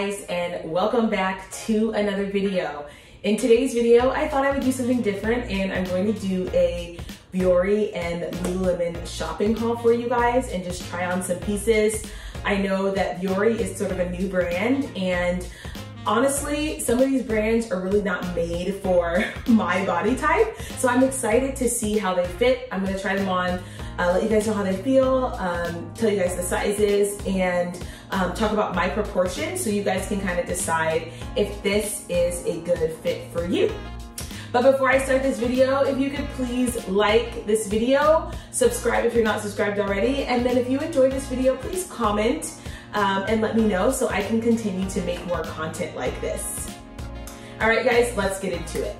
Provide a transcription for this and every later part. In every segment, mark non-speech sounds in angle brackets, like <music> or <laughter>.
guys and welcome back to another video. In today's video, I thought I would do something different and I'm going to do a Vuori and Lululemon shopping haul for you guys and just try on some pieces. I know that Vuori is sort of a new brand and honestly, some of these brands are really not made for <laughs> my body type. So I'm excited to see how they fit. I'm gonna try them on uh, let you guys know how they feel, um, tell you guys the sizes, and um, talk about my proportions so you guys can kind of decide if this is a good fit for you. But before I start this video, if you could please like this video, subscribe if you're not subscribed already, and then if you enjoyed this video, please comment um, and let me know so I can continue to make more content like this. All right, guys, let's get into it.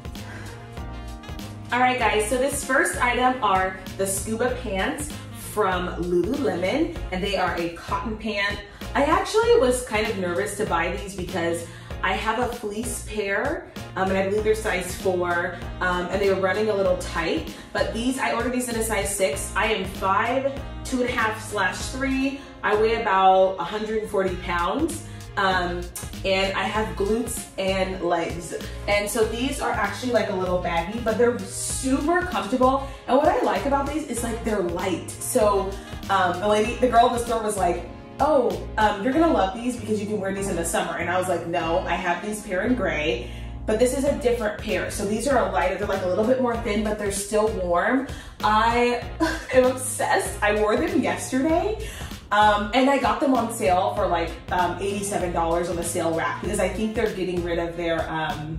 All right, guys, so this first item are the scuba pants from Lululemon, and they are a cotton pant. I actually was kind of nervous to buy these because I have a fleece pair, um, and I believe they're size four, um, and they were running a little tight, but these, I ordered these in a size six. I am five, two and a half slash three. I weigh about 140 pounds um, and I have glutes and legs. And so these are actually like a little baggy, but they're super comfortable. And what I like about these is like they're light. So um, the lady, the girl in the store was like, oh, um, you're gonna love these because you can wear these in the summer. And I was like, no, I have these pair in gray but this is a different pair. So these are a lighter, they're like a little bit more thin, but they're still warm. I <laughs> am obsessed. I wore them yesterday. Um, and I got them on sale for like um, $87 on the sale rack because I think they're getting rid of their um,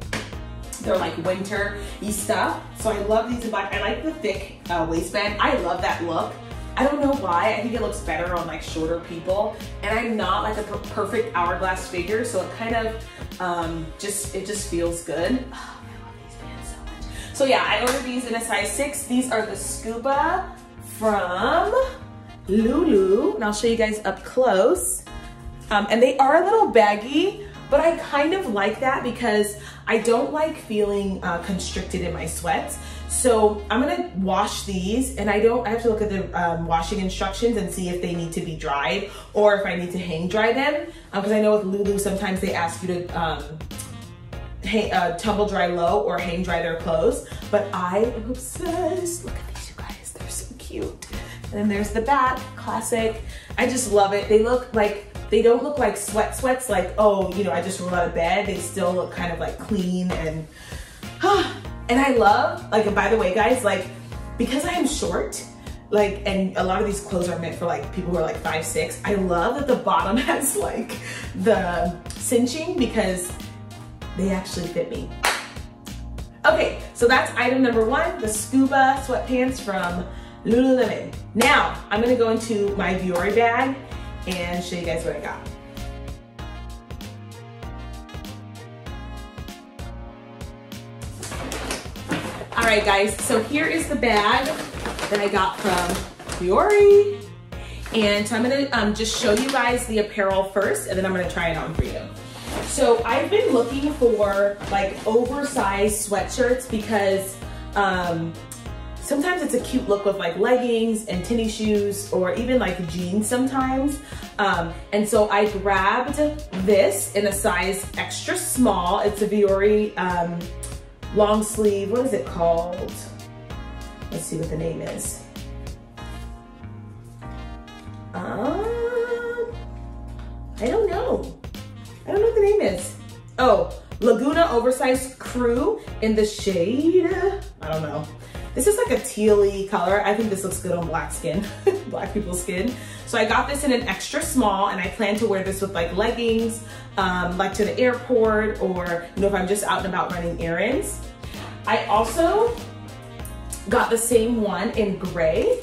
their like winter-y stuff. So I love these in black. I like the thick uh, waistband. I love that look. I don't know why. I think it looks better on like shorter people. And I'm not like a per perfect hourglass figure, so it kind of um, just, it just feels good. Oh, I love these pants so much. So yeah, I ordered these in a size six. These are the Scuba from Lulu, and I'll show you guys up close. Um, and they are a little baggy, but I kind of like that because I don't like feeling uh, constricted in my sweats. So I'm gonna wash these and I don't, I have to look at the um, washing instructions and see if they need to be dried or if I need to hang dry them. Because uh, I know with Lulu, sometimes they ask you to um, hang, uh, tumble dry low or hang dry their clothes. But I am obsessed. Look at these, you guys, they're so cute. And then there's the back, classic. I just love it. They look like, they don't look like sweat sweats, like, oh, you know, I just rolled out of bed. They still look kind of like clean and, <sighs> and I love, like, and by the way, guys, like, because I am short, like, and a lot of these clothes are meant for like people who are like five, six. I love that the bottom <laughs> has like the cinching because they actually fit me. Okay, so that's item number one, the scuba sweatpants from Lululemon. Now, I'm gonna go into my Vuori bag and show you guys what I got. All right, guys, so here is the bag that I got from Vuori. And so I'm gonna um, just show you guys the apparel first, and then I'm gonna try it on for you. So I've been looking for like oversized sweatshirts because um, sometimes it's a cute look with like leggings and tennis shoes or even like jeans sometimes. Um, and so I grabbed this in a size extra small. It's a Vuori um, long sleeve, what is it called? Let's see what the name is. Um, I don't know. I don't know what the name is. Oh, Laguna Oversized Crew in the shade, I don't know. This is like a tealy color. I think this looks good on black skin, <laughs> black people's skin. So I got this in an extra small and I plan to wear this with like leggings, um, like to the airport or you know if I'm just out and about running errands. I also got the same one in gray.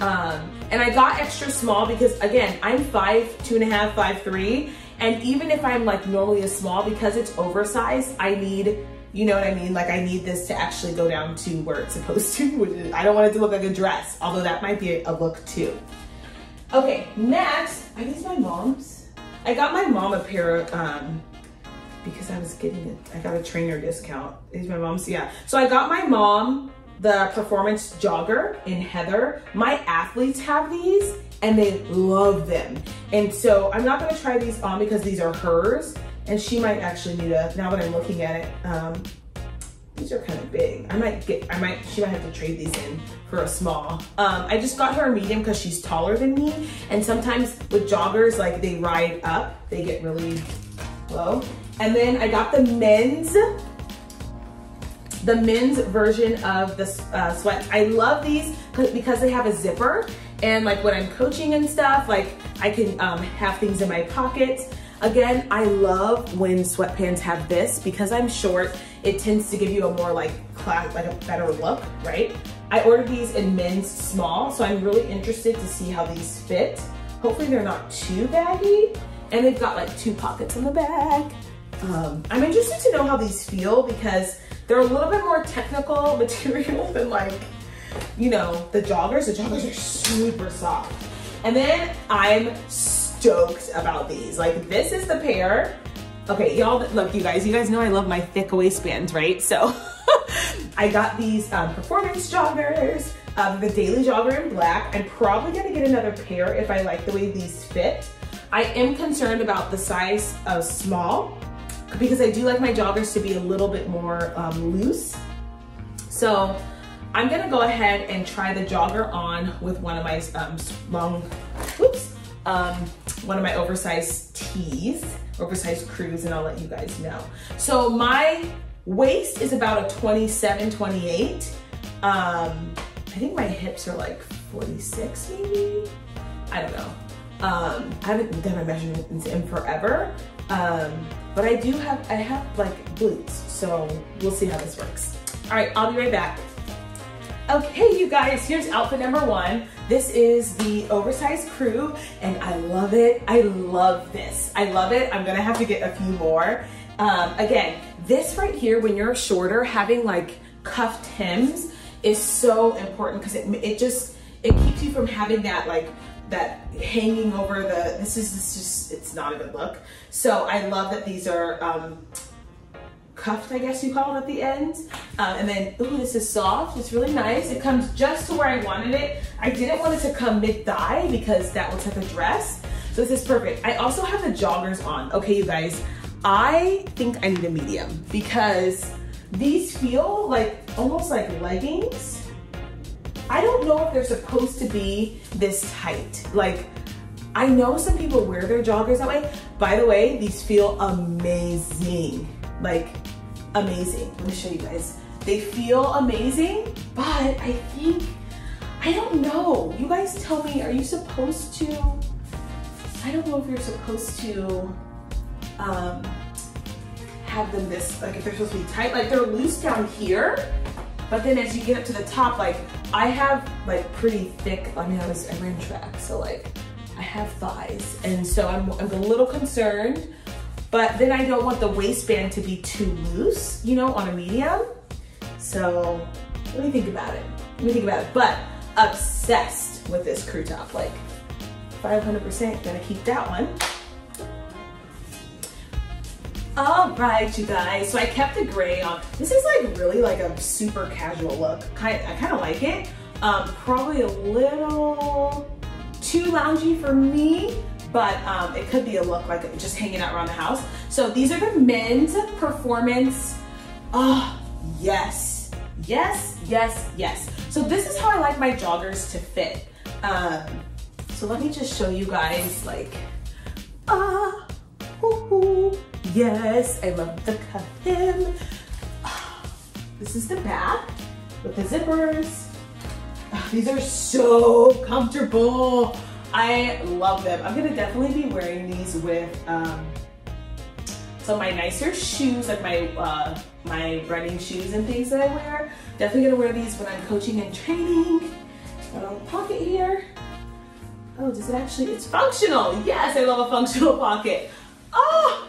Um, and I got extra small because again, I'm five, two and a half, five, three. And even if I'm like normally a small, because it's oversized, I need you know what I mean? Like I need this to actually go down to where it's supposed to. <laughs> I don't want it to look like a dress, although that might be a look too. Okay, next, I these my mom's. I got my mom a pair of, um, because I was getting it, I got a trainer discount. These my mom's, yeah. So I got my mom the performance jogger in Heather. My athletes have these and they love them. And so I'm not gonna try these on because these are hers and she might actually need a, now that I'm looking at it, um, these are kind of big. I might get, I might, she might have to trade these in for a small. Um, I just got her a medium because she's taller than me. And sometimes with joggers, like they ride up, they get really low. And then I got the men's, the men's version of the uh, sweat. I love these because they have a zipper. And like when I'm coaching and stuff, like I can um, have things in my pockets. Again, I love when sweatpants have this because I'm short, it tends to give you a more like class, like a better look, right? I ordered these in men's small, so I'm really interested to see how these fit. Hopefully they're not too baggy. And they've got like two pockets on the back. Um, I'm interested to know how these feel because they're a little bit more technical <laughs> material than like, you know, the joggers. The joggers are super soft. And then I'm stoked about these. Like this is the pair. Okay, y'all, look, you guys, you guys know I love my thick waistbands, right? So <laughs> I got these um, performance joggers, um, the Daily Jogger in black. I'm probably gonna get another pair if I like the way these fit. I am concerned about the size of small because I do like my joggers to be a little bit more um, loose. So I'm gonna go ahead and try the jogger on with one of my um, long, whoops, um, one of my oversized tees, oversized crews, and I'll let you guys know. So my waist is about a 27, 28. Um, I think my hips are like 46 maybe? I don't know. Um, I haven't done my measurements in forever. Um, but I do have, I have like glutes, so we'll see how this works. All right, I'll be right back. Okay, you guys, here's outfit number one. This is the oversized crew, and I love it. I love this. I love it. I'm gonna have to get a few more. Um, again, this right here, when you're shorter, having like cuffed hems is so important because it, it just, it keeps you from having that like, that hanging over the, this is, this just, it's not a good look. So I love that these are, um, cuffed, I guess you call it at the end. Uh, and then, ooh, this is soft. It's really nice. It comes just to where I wanted it. I didn't want it to come mid-thigh because that looks like a dress. So this is perfect. I also have the joggers on. Okay, you guys, I think I need a medium because these feel like almost like leggings. I don't know if they're supposed to be this tight. Like, I know some people wear their joggers that way. By the way, these feel amazing. Like, amazing. Let me show you guys. They feel amazing, but I think, I don't know. You guys tell me, are you supposed to, I don't know if you're supposed to um, have them this, like if they're supposed to be tight, like they're loose down here, but then as you get up to the top, like I have like pretty thick, I mean, I was, I ran track, so like I have thighs. And so I'm, I'm a little concerned but then I don't want the waistband to be too loose, you know, on a medium. So let me think about it. Let me think about it. But obsessed with this crew top, like 500% gonna keep that one. All right, you guys, so I kept the gray on. This is like really like a super casual look. I kind of like it. Um, probably a little too loungy for me, but um, it could be a look like just hanging out around the house. So these are the men's performance. Oh, yes, yes, yes, yes. So this is how I like my joggers to fit. Um, so let me just show you guys like, ah, hoo, yes, I love the cut hem. Ah, this is the back with the zippers. Ah, these are so comfortable. I love them. I'm gonna definitely be wearing these with um, some of my nicer shoes, like my uh, my running shoes and things that I wear. Definitely gonna wear these when I'm coaching and training. Got a little pocket here. Oh, does it actually, it's functional. Yes, I love a functional <laughs> pocket. Oh,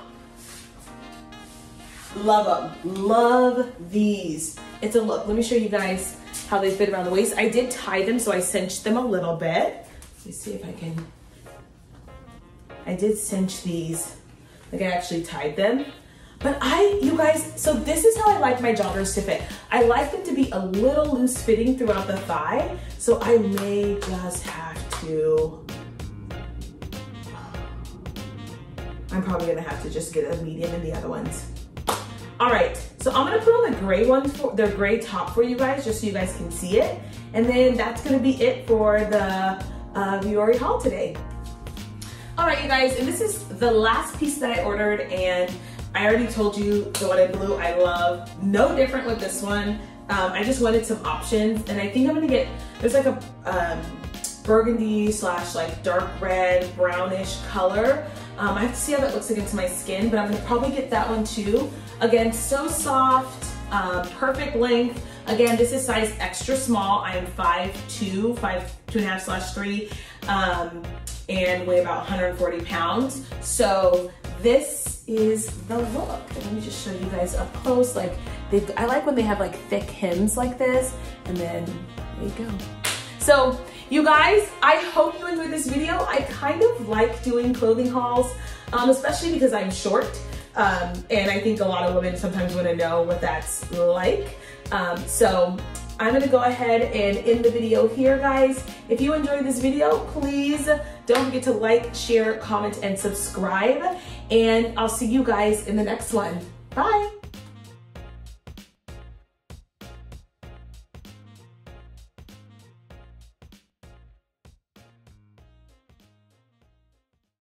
love them, love these. It's a look, let me show you guys how they fit around the waist. I did tie them, so I cinched them a little bit. Let me see if I can. I did cinch these. Like I actually tied them. But I, you guys, so this is how I like my joggers to fit. I like them to be a little loose fitting throughout the thigh. So I may just have to, I'm probably gonna have to just get a medium in the other ones. All right, so I'm gonna put on the gray ones, for, the gray top for you guys, just so you guys can see it. And then that's gonna be it for the uh, Vuori haul today. All right, you guys, and this is the last piece that I ordered, and I already told you the one in blue I love. No different with this one. Um, I just wanted some options, and I think I'm gonna get, there's like a um, burgundy slash like dark red, brownish color. Um, I have to see how that looks against my skin, but I'm gonna probably get that one too. Again, so soft, uh, perfect length. Again, this is size extra small. I am 5'2", 5, two and a half slash three, um, and weigh about 140 pounds. So this is the look. Let me just show you guys up close. Like, I like when they have like thick hems like this, and then there you go. So you guys, I hope you enjoyed this video. I kind of like doing clothing hauls, um, especially because I'm short. Um, and I think a lot of women sometimes want to know what that's like. Um, so I'm gonna go ahead and end the video here, guys. If you enjoyed this video, please don't forget to like, share, comment, and subscribe. And I'll see you guys in the next one. Bye.